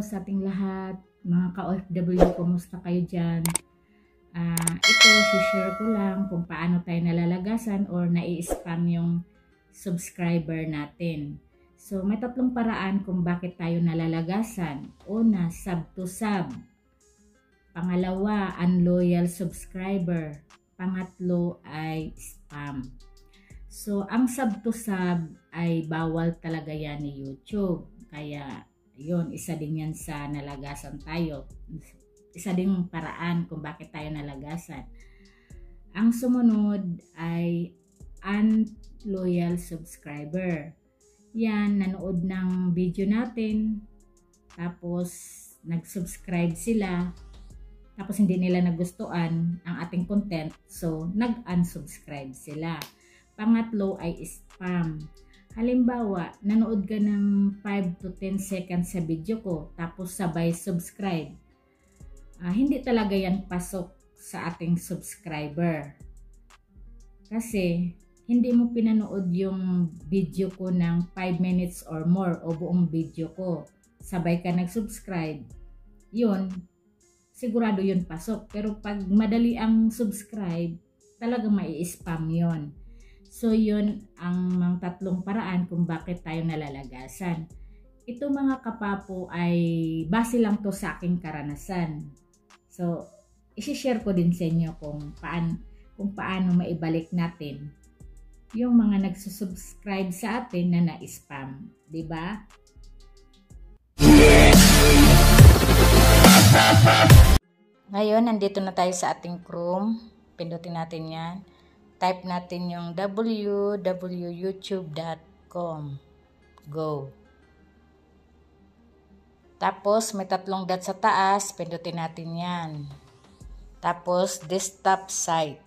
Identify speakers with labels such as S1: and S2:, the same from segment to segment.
S1: sa ating lahat. Mga ka-OFW, kumusta kayo dyan? Uh, ito, share ko lang kung paano tayo nalalagasan or nai-spam yung subscriber natin. So, may tatlong paraan kung bakit tayo nalalagasan. Una, sub to sub. Pangalawa, unloyal subscriber. Pangatlo ay spam. So, ang sub to sub ay bawal talaga yan ni YouTube. Kaya, yun, isa din yan sa nalagasan tayo. Isa din paraan kung bakit tayo nalagasan. Ang sumunod ay unloyal subscriber. Yan, nanood ng video natin. Tapos, nag-subscribe sila. Tapos, hindi nila nagustuhan ang ating content. So, nag-unsubscribe sila. Pangatlo ay spam Halimbawa, nanood ka ng 5 to 10 seconds sa video ko, tapos sabay subscribe. Uh, hindi talaga yan pasok sa ating subscriber. Kasi, hindi mo pinanood yung video ko ng 5 minutes or more o buong video ko. Sabay ka nag-subscribe. Yun, sigurado yun pasok. Pero pag madali ang subscribe, talaga mai spam yon So yun ang mga tatlong paraan kung bakit tayo nalalagasan. Ito mga kapapo ay base lang to sa aking karanasan. So, isi-share ko din sa inyo kung paan kung paano maibalik natin yung mga nagsusubscribe sa atin na na-spam, ba? Ngayon, nandito na tayo sa ating Chrome. Pindutin natin 'yan type natin yung www.youtube.com. Go. Tapos, may tatlong dot sa taas. Pindutin natin yan. Tapos, desktop site.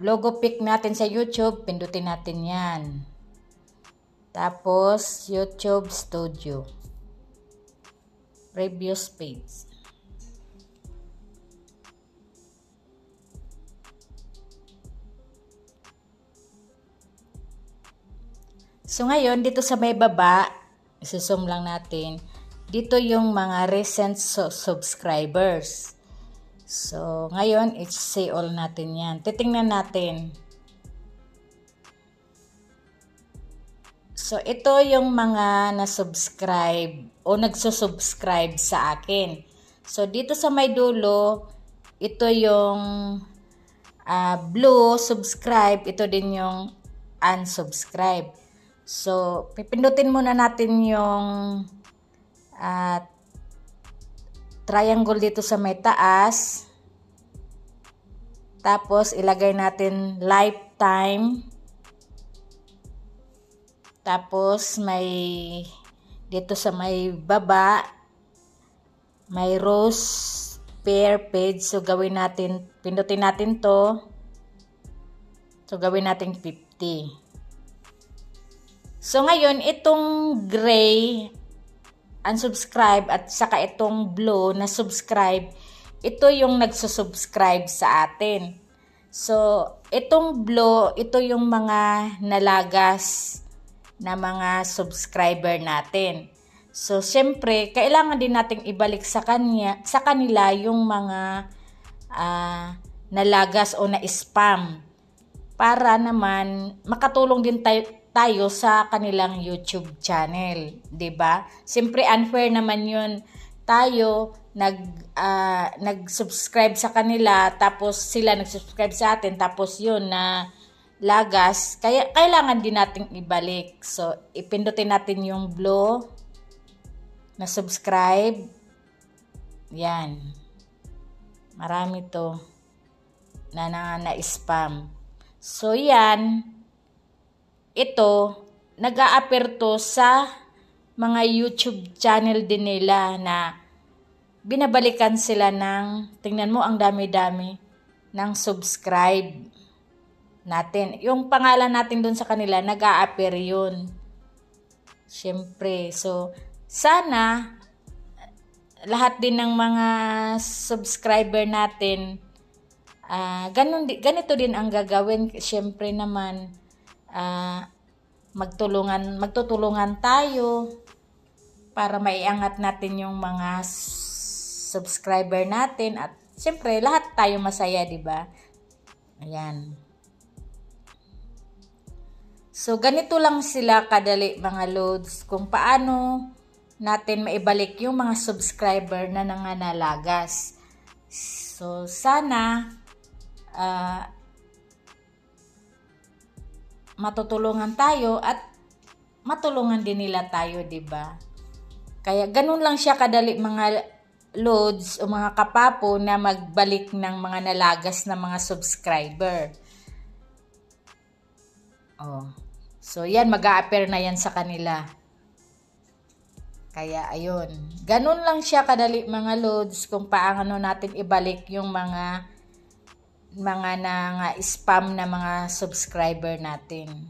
S1: Logo pick natin sa YouTube. Pindutin natin yan. Tapos, YouTube Studio previous page. So ngayon, dito sa may baba, isusum lang natin, dito yung mga recent subscribers. So, ngayon, it's say all natin yan. Titingnan natin. So, ito yung mga na-subscribe o nagsusubscribe sa akin. So, dito sa may dulo, ito yung uh, blue, subscribe. Ito din yung unsubscribe. So, pipindutin muna natin yung uh, triangle dito sa may taas. Tapos, ilagay natin lifetime. Tapos may dito sa may baba may rose pair page. So gawin natin pindutin natin 'to. So gawin natin 50. So ngayon itong gray unsubscribe at saka itong blue na subscribe ito yung nagsusubscribe sa atin. So, itong blue, ito yung mga nalagas na mga subscriber natin. So, syempre, kailangan din nating ibalik sa kanya, sa kanila yung mga uh, nalagas o na-spam para naman makatulong din tayo, tayo sa kanilang YouTube channel, 'di ba? Siyempre unfair naman 'yun. Tayo nag uh, nag-subscribe sa kanila tapos sila nag-subscribe sa atin tapos 'yun na lagas, kaya kailangan din nating ibalik. So, ipindutin natin yung blue na subscribe. Yan. Marami to na na, na. So, yan. Ito, nag-a-appear to sa mga YouTube channel din nila na binabalikan sila ng, tingnan mo ang dami-dami, ng subscribe natin. Yung pangalan natin doon sa kanila, nag a yun. Siyempre. So, sana lahat din ng mga subscriber natin uh, ganun, ganito din ang gagawin. Siyempre naman, uh, magtulungan, magtutulungan tayo para maiangat natin yung mga subscriber natin at siyempre lahat tayo masaya, 'di ba? Ayan. So ganito lang sila kadali mga loads kung paano natin maibalik yung mga subscriber na nanganalagas. So sana uh, matutulungan tayo at matulungan din nila tayo, 'di ba? Kaya ganun lang siya kadali mga loads o mga kapapo na magbalik ng mga nalagas na mga subscriber. Oh. So yan mag-a-appear na yan sa kanila. Kaya ayun. Ganun lang siya kadali mga loads kung paano natin ibalik yung mga mga nang spam na mga subscriber natin.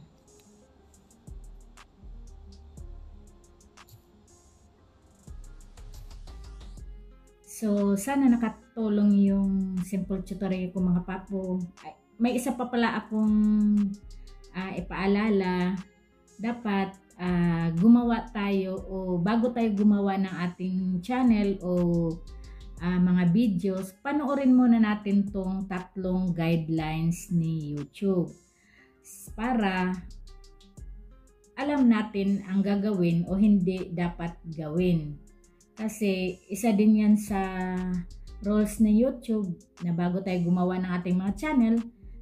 S1: So, sana nakatulong yung simple tutorial ko mga papo. May isa pa pala akong uh, ipaalala. Dapat uh, gumawa tayo o bago tayo gumawa ng ating channel o uh, mga videos, panoorin muna natin tong tatlong guidelines ni YouTube para alam natin ang gagawin o hindi dapat gawin. Kasi isa din yan sa rules ni YouTube na bago tayo gumawa ng ating mga channel,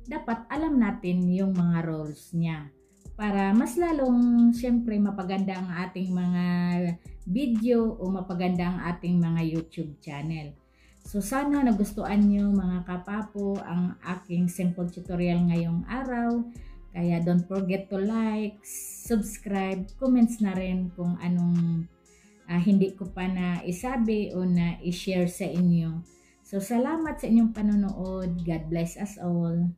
S1: dapat alam natin yung mga rules niya para mas lalong siyempre mapaganda ang ating mga video o mapaganda ang ating mga YouTube channel. So sana nagustuhan nyo mga kapapo ang aking simple tutorial ngayong araw. Kaya don't forget to like, subscribe, comments na rin kung anong uh, hindi ko pa na isabi o na i-share sa inyo. So salamat sa inyong panonood. God bless us all.